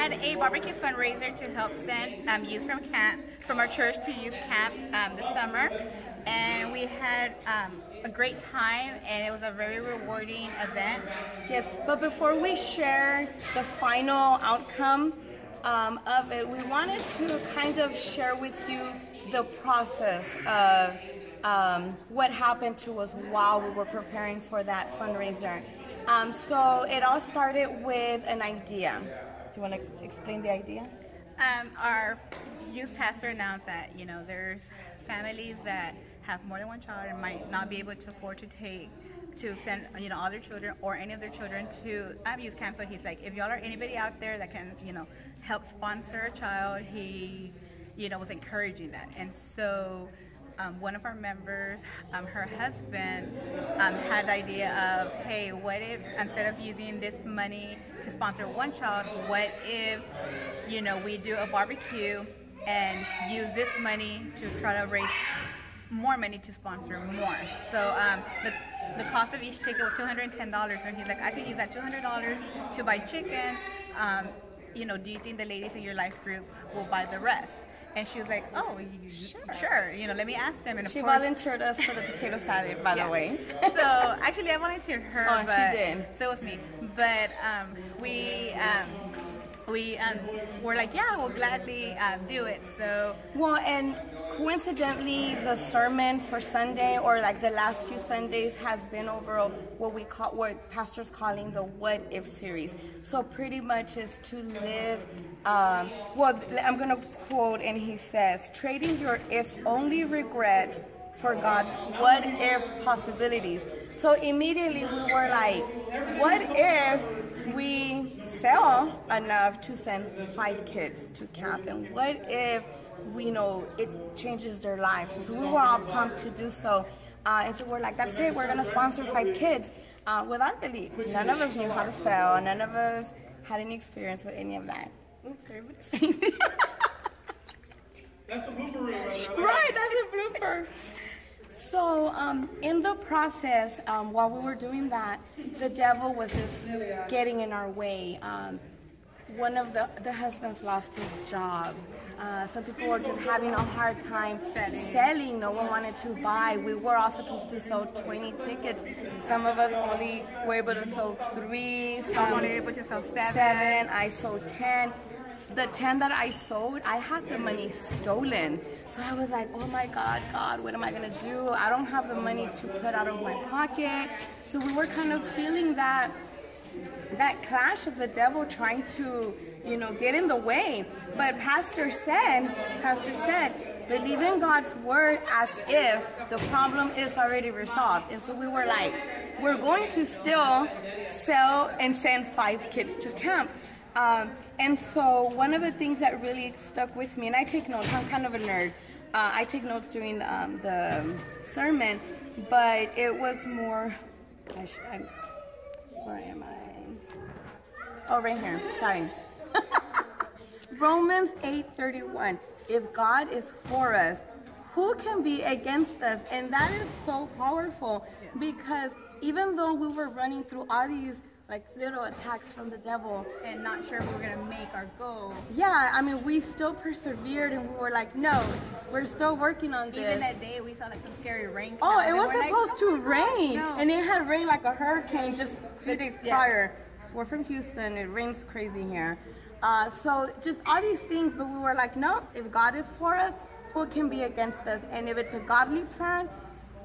had a barbecue fundraiser to help send um, youth from camp, from our church to youth camp um, this summer. And we had um, a great time, and it was a very rewarding event. Yes, but before we share the final outcome um, of it, we wanted to kind of share with you the process of um, what happened to us while we were preparing for that fundraiser. Um, so it all started with an idea. You want to explain the idea? Um, our youth pastor announced that you know there's families that have more than one child and might not be able to afford to take to send you know all their children or any of their children to um, youth camp. So he's like, if y'all are anybody out there that can you know help sponsor a child, he you know was encouraging that, and so. Um, one of our members, um, her husband, um, had the idea of, hey, what if instead of using this money to sponsor one child, what if, you know, we do a barbecue and use this money to try to raise more money to sponsor more. So um, the, the cost of each ticket was $210. And he's like, I could use that $200 to buy chicken. Um, you know, do you think the ladies in your life group will buy the rest? And she was like, oh, you, sure. sure. You know, let me ask them. And she course, volunteered us for the potato salad, by yeah. the way. so actually, I volunteered her. Oh, but, she did. So it was me. But um, we um, we um, were like, yeah, we'll gladly um, do it. So well, and coincidentally, the sermon for Sunday or like the last few Sundays has been over what we call what pastors calling the "What If" series. So pretty much is to live. Um, well, I'm gonna quote, and he says, "Trading your if only regrets for God's what if possibilities." So immediately we were like, "What if?" we sell enough to send five kids to camp. And what if we know it changes their lives? So we were all pumped to do so. Uh, and so we're like that's it we're gonna sponsor five kids. Uh, without really none of us knew how to sell none of us had any experience with any of that. Oops, that's a blooper right, right that's a blooper so um, in the process, um, while we were doing that, the devil was just getting in our way. Um, one of the, the husbands lost his job. Uh, some people were just having a hard time selling. selling. No one wanted to buy. We were all supposed to sell 20 tickets. Some of us only were able to sell three. Some only able to sell seven. Seven. I sold 10 the 10 that I sold, I had the money stolen. So I was like, oh my God, God, what am I gonna do? I don't have the money to put out of my pocket. So we were kind of feeling that that clash of the devil trying to, you know, get in the way. But Pastor said, Pastor said, believe in God's word as if the problem is already resolved. And so we were like, we're going to still sell and send five kids to camp. Um, and so one of the things that really stuck with me, and I take notes, I'm kind of a nerd. Uh, I take notes during um, the sermon, but it was more, I should, I'm, where am I? Oh, right here, sorry. Romans 8.31, if God is for us, who can be against us? And that is so powerful yes. because even though we were running through all these like little attacks from the devil and not sure if we're gonna make our goal. Yeah, I mean, we still persevered and we were like, no, we're still working on this. Even that day, we saw like some scary rain. Oh, it was supposed like, to rain, no. and it had rained like a hurricane just a few days yeah. prior. So we're from Houston. It rains crazy here. Uh, so just all these things, but we were like, no, if God is for us, who can be against us? And if it's a godly plan,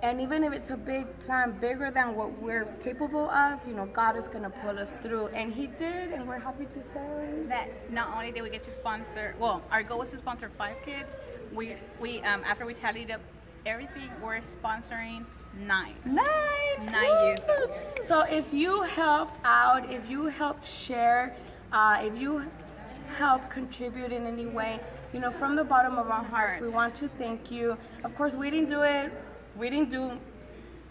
and even if it's a big plan, bigger than what we're capable of, you know, God is going to pull us through. And He did, and we're happy to say that not only did we get to sponsor, well, our goal was to sponsor five kids. We, we um, after we tallied up everything, we're sponsoring nine. Nine! Nine youth. So if you helped out, if you helped share, uh, if you help contribute in any way, you know, from the bottom of our hearts, we want to thank you. Of course, we didn't do it we didn't do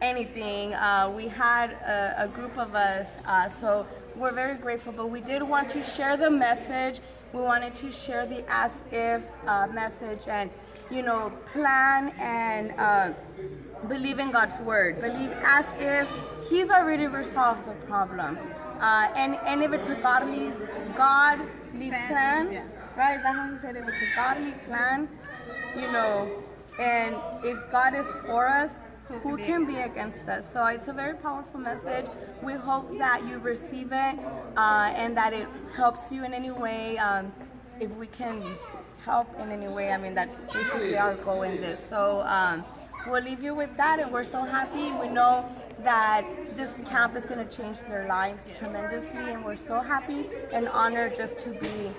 anything. Uh, we had a, a, group of us, uh, so we're very grateful. But we did want to share the message. We wanted to share the as if uh, message and, you know, plan and uh, believe in God's word. Believe as if He's already resolved the problem. Uh, and, and if it's a godly, God godly Plan, yeah. right? Is that how he said it? It's a godly plan, you know. And if God is for us, who can be against us? So it's a very powerful message. We hope that you receive it uh, and that it helps you in any way. Um, if we can help in any way, I mean, that's basically our goal in this. So um, we'll leave you with that, and we're so happy. We know that this camp is going to change their lives tremendously, and we're so happy and honored just to be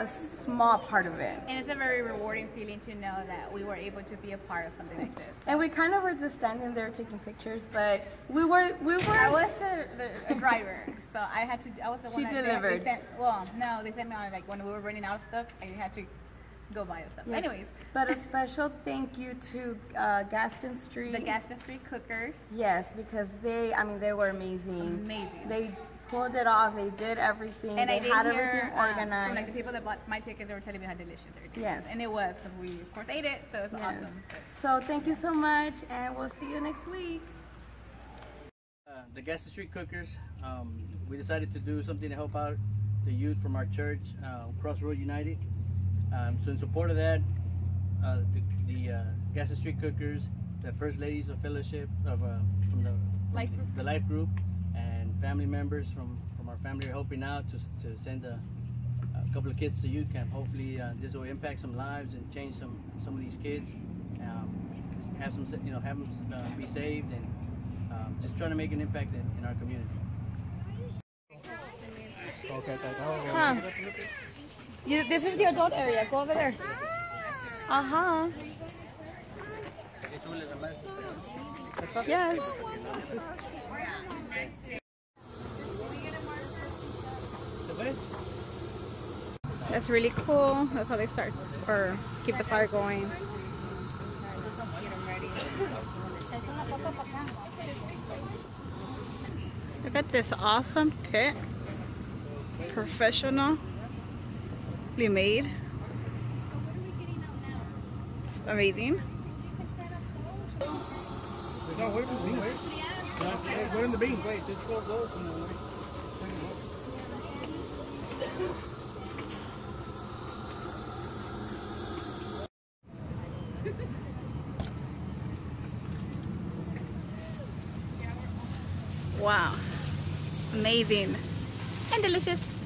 a small part of it. And it's a very rewarding feeling to know that we were able to be a part of something like this. And we kind of were just standing there taking pictures, but we were we were. I was the, the driver, so I had to. I was the She one they- delivered. They sent, well, no, they sent me on like when we were running out of stuff. I had to go buy the stuff. Yeah. Anyways, But a special thank you to uh, Gaston Street. the Gaston Street Kookers. Yes, because they, I mean, they were amazing. Amazing. They pulled it off. They did everything. And they I did had hear everything um, organized. from like the people that bought my tickets, they were telling me how delicious everything Yes. was. And it was because we of course ate it, so it's Yes. awesome. So thank you so much, and we'll see you next week. Uh, the Gaston Street Kookers, um, we decided to do something to help out the youth from our church, uh, Crossroad United. Um, so in support of that, uh, the, the uh, Gaston Street Kookers, the First Ladies of Fellowship of uh, from the from Life the, the Life Group, and family members from, from our family are helping out to, to send a, a couple of kids to youth camp. Hopefully, uh, this will impact some lives and change some some of these kids. Um, have some, you know, have them uh, be saved and um, just trying to make an impact in, in our community. Huh. You, this is the adult area. Go over there. Uh huh. Yes. That's really cool. That's how they start or keep the fire going. Look at this awesome pit. Professionally made. It's amazing. No, wait the beans. In the beans. Wait, just go, go. Wow. Amazing. And delicious.